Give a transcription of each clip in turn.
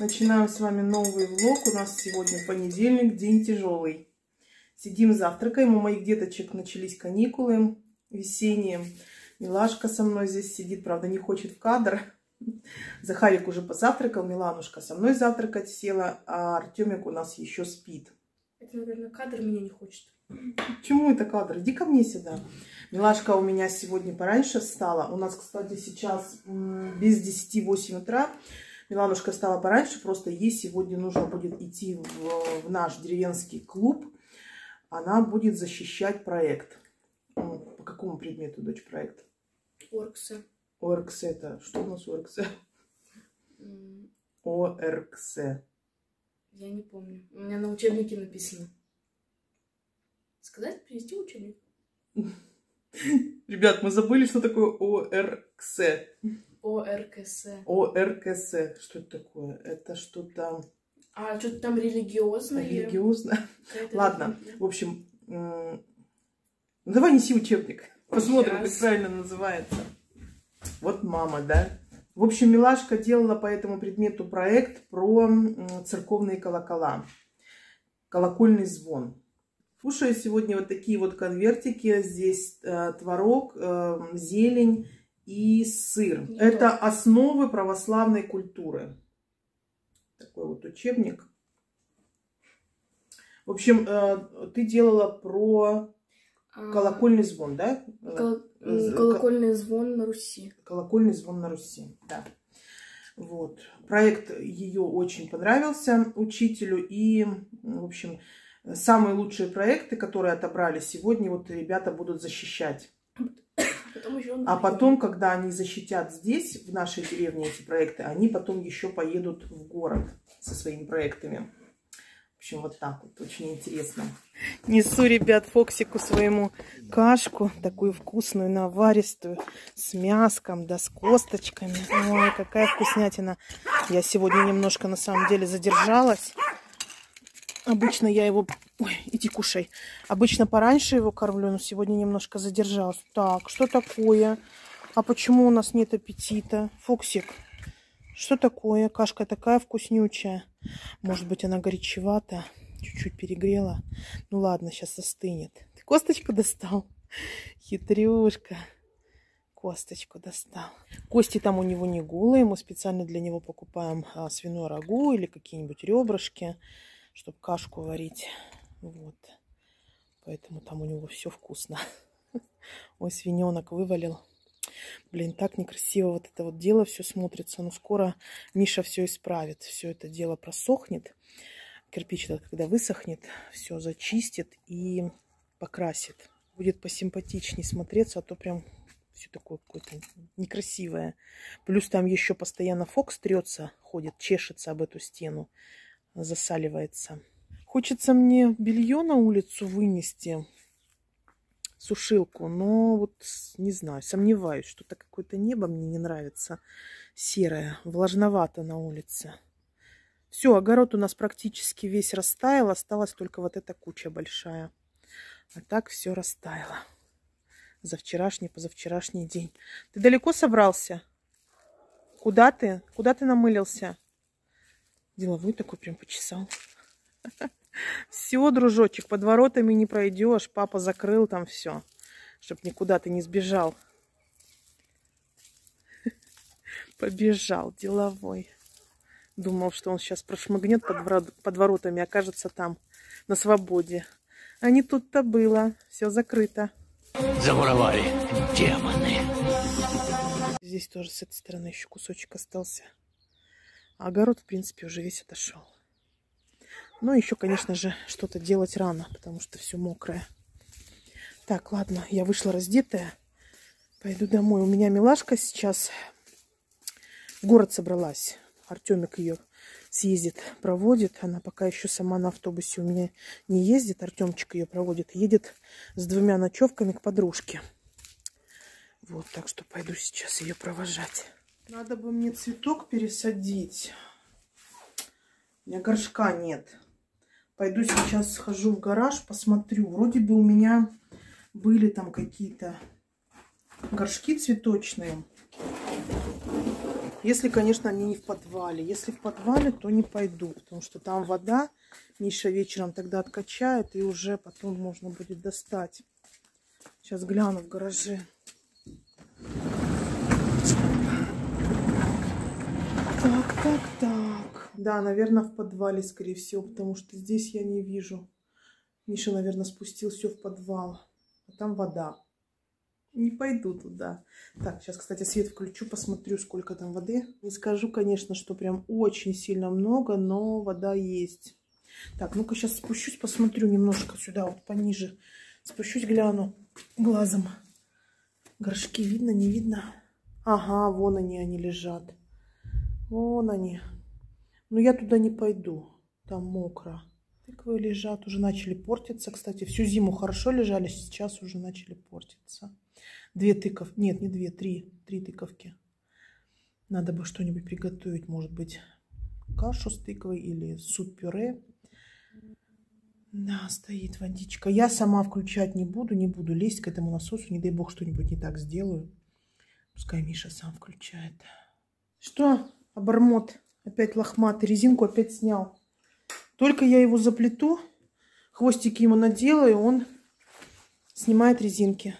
Начинаем с вами новый влог. У нас сегодня понедельник, день тяжелый. Сидим, завтракаем. У моих деточек начались каникулы весенние. Милашка со мной здесь сидит, правда, не хочет в кадр. Захарик уже позавтракал, Миланушка со мной завтракать села, а Артемик у нас еще спит. Это, наверное, кадр меня не хочет. Почему это кадр? Иди ко мне сюда. Милашка у меня сегодня пораньше встала. У нас, кстати, сейчас без 10 8 утра. Миланушка встала пораньше, просто ей сегодня нужно будет идти в, в наш деревенский клуб. Она будет защищать проект. По какому предмету, дочь, проект? Орксы. ОРКС это... Что у нас ОРКС? ОРКС. Я не помню. У меня на учебнике написано. Сказать, привести учебник? Ребят, мы забыли, что такое ОРКС. ОРКС. ОРКС. Что это такое? Это что-то... А что-то там религиозное. Религиозно. Ладно, в общем, ну давай неси учебник. Посмотрим, Сейчас. как правильно называется. Вот мама, да? В общем, Милашка делала по этому предмету проект про церковные колокола. Колокольный звон. Кушаю сегодня вот такие вот конвертики. Здесь э, творог, э, зелень и сыр. Не Это то. основы православной культуры. Такой вот учебник. В общем, э, ты делала про а, колокольный звон, да? Кол колокольный звон на Руси. Колокольный звон на Руси, да. Вот. Проект ее очень понравился учителю. И, в общем, самые лучшие проекты, которые отобрали сегодня, вот ребята будут защищать. Потом а потом, когда они защитят здесь, в нашей деревне эти проекты, они потом еще поедут в город со своими проектами. В общем, вот так вот, очень интересно. Несу, ребят, Фоксику своему кашку, такую вкусную, наваристую, с мяском, да, с косточками. Ой, какая вкуснятина. Я сегодня немножко, на самом деле, задержалась. Обычно я его... Ой, иди кушай. Обычно пораньше его кормлю, но сегодня немножко задержалась. Так, что такое? А почему у нас нет аппетита? Фоксик, что такое? Кашка такая вкуснючая. Может быть, она горячевата? Чуть-чуть перегрела. Ну ладно, сейчас остынет. Ты косточку достал? Хитрюшка. Косточку достал. Кости там у него не голые. Мы специально для него покупаем а, свиное рагу или какие-нибудь ребрышки чтобы кашку варить. Вот. Поэтому там у него все вкусно. Ой, свиненок вывалил. Блин, так некрасиво вот это вот дело все смотрится. Но скоро Миша все исправит. Все это дело просохнет. Кирпич этот, когда высохнет, все зачистит и покрасит. Будет посимпатичнее смотреться, а то прям все такое какое-то некрасивое. Плюс там еще постоянно Фокс трется, ходит, чешется об эту стену засаливается. Хочется мне белье на улицу вынести, сушилку, но вот не знаю, сомневаюсь, что-то какое-то небо мне не нравится серое, влажновато на улице. Все, огород у нас практически весь растаял, осталась только вот эта куча большая. А так все растаяло. За вчерашний, позавчерашний день. Ты далеко собрался? Куда ты? Куда ты намылился? Деловой такой прям почесал. Все, дружочек, под воротами не пройдешь. Папа закрыл там все, чтобы никуда ты не сбежал. Побежал, деловой. Думал, что он сейчас прошмыгнет под, ворот, под воротами, окажется там, на свободе. А не тут-то было. Все закрыто. Замуровали демоны. Здесь тоже с этой стороны еще кусочек остался. А огород, в принципе, уже весь отошел. Но еще, конечно же, что-то делать рано, потому что все мокрое. Так, ладно, я вышла раздетая. Пойду домой. У меня милашка сейчас в город собралась. Артемик ее съездит, проводит. Она пока еще сама на автобусе у меня не ездит. Артемчик ее проводит. Едет с двумя ночевками к подружке. Вот, так что пойду сейчас ее провожать. Надо бы мне цветок пересадить. У меня горшка нет. Пойду сейчас схожу в гараж, посмотрю. Вроде бы у меня были там какие-то горшки цветочные. Если, конечно, они не в подвале. Если в подвале, то не пойду, потому что там вода. Миша вечером тогда откачает, и уже потом можно будет достать. Сейчас гляну в гараже. Так, так, так. Да, наверное, в подвале, скорее всего, потому что здесь я не вижу. Миша, наверное, спустил все в подвал. А там вода. Не пойду туда. Так, сейчас, кстати, свет включу, посмотрю, сколько там воды. Не скажу, конечно, что прям очень сильно много, но вода есть. Так, ну-ка сейчас спущусь, посмотрю немножко сюда, вот пониже. Спущусь, гляну глазом. Горшки видно, не видно? Ага, вон они, они лежат. Вон они. Но я туда не пойду. Там мокро. Тыквы лежат, уже начали портиться. Кстати, всю зиму хорошо лежали, сейчас уже начали портиться. Две тыков. Нет, не две, три. Три тыковки. Надо бы что-нибудь приготовить. Может быть, кашу с тыквой или суп-пюре. Да, стоит водичка. Я сама включать не буду, не буду лезть к этому насосу. Не дай бог что-нибудь не так сделаю. Пускай Миша сам включает. Что, обормот? Опять лохматый. Резинку опять снял. Только я его заплету, хвостики ему наделаю, он снимает резинки.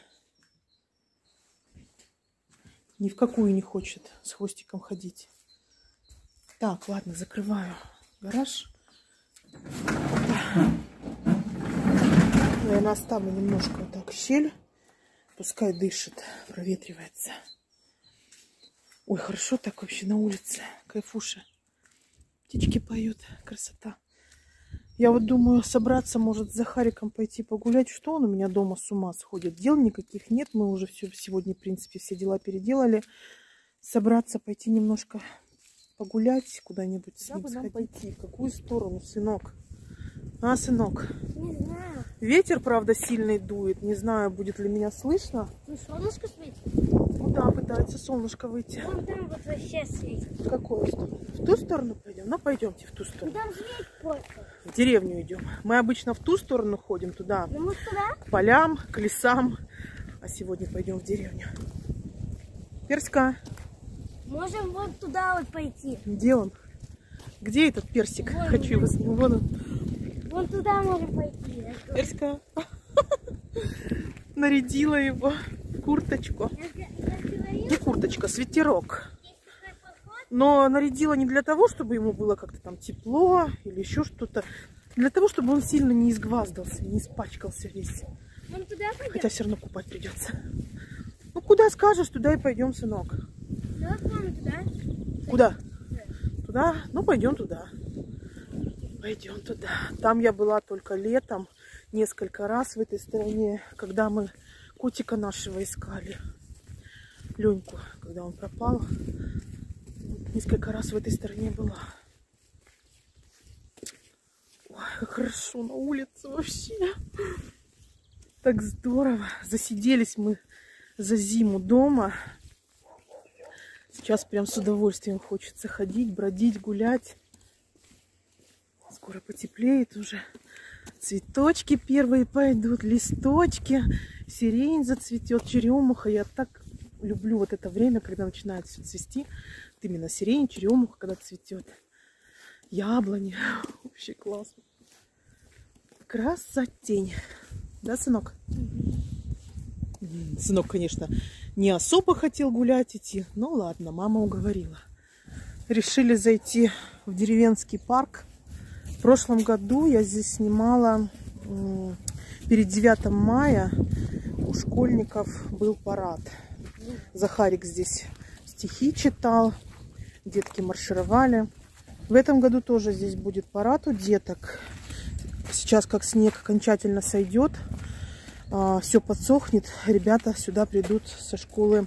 Ни в какую не хочет с хвостиком ходить. Так, ладно, закрываю гараж. Наверное, оставлю немножко вот так щель. Пускай дышит, проветривается. Ой, хорошо так вообще на улице. Кайфуша. Птички поют. Красота. Я вот думаю собраться, может, с Захариком пойти погулять. Что он у меня дома с ума сходит? Дел никаких нет. Мы уже все, сегодня, в принципе, все дела переделали. Собраться, пойти немножко погулять куда-нибудь с ним сходить. пойти? В какую сторону, сынок? А, сынок? Не знаю. Ветер, правда, сильный дует. Не знаю, будет ли меня слышно. Ну, солнышко светит. Да, пытается солнышко выйти. Вон там вот вообще светит. В какую сторону? В ту сторону пойдем? Ну, пойдемте в ту Ну, сторону. там зверь порка. В деревню идем. Мы обычно в ту сторону ходим, туда, Ну, мы туда? к полям, к лесам. А сегодня пойдем в деревню. Перска, Можем вот туда вот пойти. где он? Где этот персик? Вон Хочу его... с- Вон он. Вон туда можем пойти. Перска. Нарядила его в курточку. Я, г- я говорила, Не курточка, свитерок. Но нарядила не для того, чтобы ему было как-то там тепло или еще что-то. Для того, чтобы он сильно не изгваздался, не испачкался весь. Хотя все равно купать придется. Ну, куда скажешь, туда и пойдем, сынок. Да, туда. Куда? Туда? Ну, пойдем туда. Пойдем туда. Там я была только летом, несколько раз в этой стране, когда мы котика нашего искали. Леньку, когда он пропал. Несколько раз в этой стране была. Ой, как хорошо на улице вообще. Так здорово. Засиделись мы за зиму дома. Сейчас прям с удовольствием хочется ходить, бродить, гулять. Скоро потеплеет уже. Цветочки первые пойдут, листочки. Сирень зацветет, черемуха. Я так люблю вот это время, когда начинает все цвести. Вот именно сирень, черемуха, когда цветет. Яблони. Вообще классно. Красотень. Да, сынок? Сынок, конечно, не особо хотел гулять идти. Ну ладно, мама уговорила. Решили зайти в деревенский парк. В прошлом году я здесь снимала перед 9 мая у школьников был парад. Захарик здесь стихи читал, детки маршировали. В этом году тоже здесь будет парад у деток. Сейчас, как снег окончательно сойдет, все подсохнет, ребята сюда придут со школы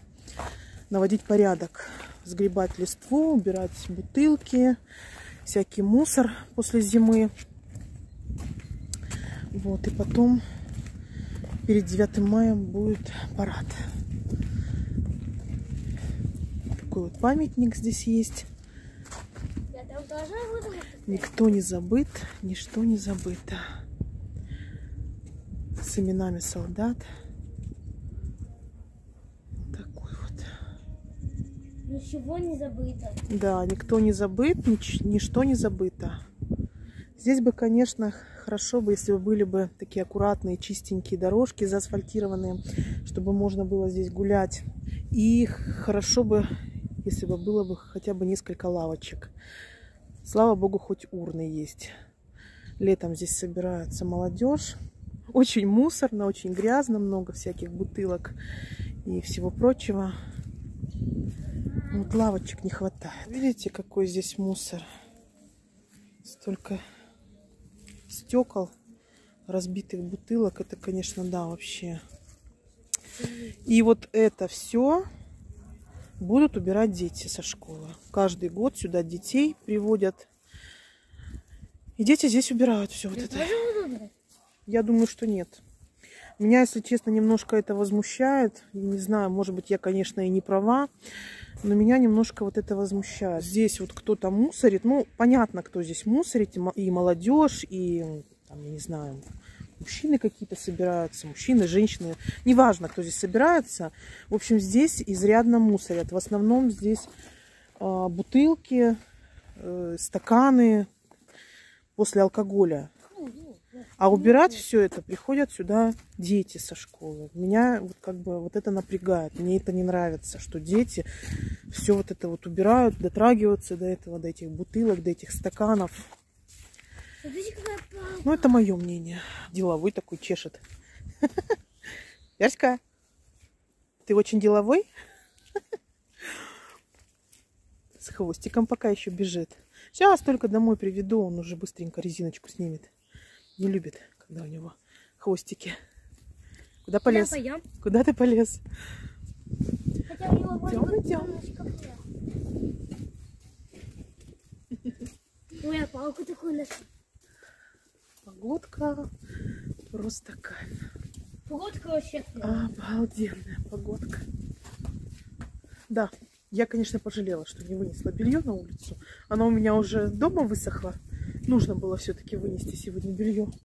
наводить порядок, сгребать листву, убирать бутылки, всякий мусор после зимы. Вот, и потом перед 9 мая будет парад. Такой вот памятник здесь есть. Никто не забыт, ничто не забыто. С именами солдат. Такой вот. Ничего не забыто. Да, никто не забыт, нич- ничто не забыто. Здесь бы, конечно, хорошо бы, если бы были бы такие аккуратные, чистенькие дорожки заасфальтированные, чтобы можно было здесь гулять. И хорошо бы, если бы было бы хотя бы несколько лавочек. Слава богу, хоть урны есть. Летом здесь собирается молодежь. Очень мусорно, очень грязно, много всяких бутылок и всего прочего. Вот лавочек не хватает. Видите, какой здесь мусор? Столько стекол, разбитых бутылок. Это, конечно, да, вообще. И вот это все будут убирать дети со школы. Каждый год сюда детей приводят. И дети здесь убирают все вот это. Я думаю, что нет. Меня, если честно, немножко это возмущает. Не знаю, может быть, я, конечно, и не права, но меня немножко вот это возмущает. Здесь вот кто-то мусорит. Ну, понятно, кто здесь мусорит. И молодежь, и, там, я не знаю, мужчины какие-то собираются. Мужчины, женщины. Неважно, кто здесь собирается. В общем, здесь изрядно мусорят. В основном здесь а, бутылки, э, стаканы после алкоголя. А убирать все это приходят сюда дети со школы. Меня вот как бы вот это напрягает. Мне это не нравится, что дети все вот это вот убирают, дотрагиваются до этого, до этих бутылок, до этих стаканов. Ну, это мое мнение. Деловой такой чешет. Ярська, ты очень деловой? С хвостиком пока еще бежит. Сейчас только домой приведу, он уже быстренько резиночку снимет. Не любит, когда у него хвостики. Куда полез? пойдем? Куда ты полез? Хотя у него Идем, идем. Ой, я палку такую нашла. Погодка просто кайф. Погодка вообще хлеб. Обалденная погодка. Да, я, конечно, пожалела, что не вынесла белье на улицу. Оно у меня уже дома высохло. Нужно было все-таки вынести сегодня белье.